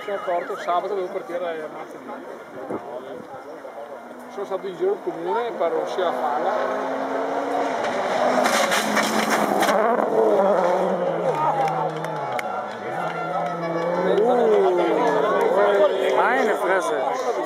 sono torto sabato devo partire a martedì sono stato in giro al comune parlo sia a palla. Meine Fresse.